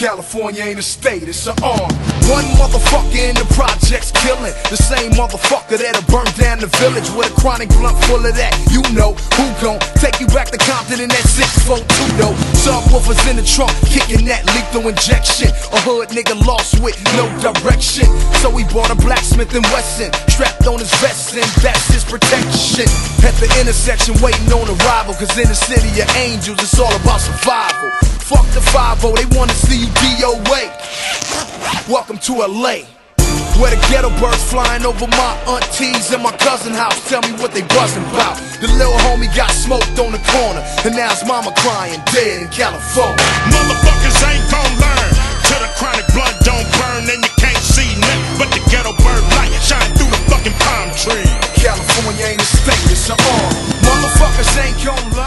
California ain't a state, it's an arm. One motherfucker in the projects killing. The same motherfucker that'll burn down the village with a chronic blunt full of that. You know who gon' take you back to Compton in that 642 though. Subwoofers in the trunk, kicking that lethal injection. A hood nigga lost with no direction. So he bought a black Smith and Wesson, strapped on his vest, and that's his protection. At the intersection, waiting on arrival, cause in the city of angels, it's all about survival. Fuck the 5 they wanna see you DOA. Welcome to LA. Where the ghetto birds flying over my aunties and my cousin house. Tell me what they buzzing about. The little homie got smoked on the corner, and now his mama crying dead in California. Motherfuckers ain't gon' learn till the chronic blood don't burn, and you can't see nothing but the ghetto bird light shine through the fucking palm tree. California ain't a state, it's an arm. Motherfuckers ain't gon' learn.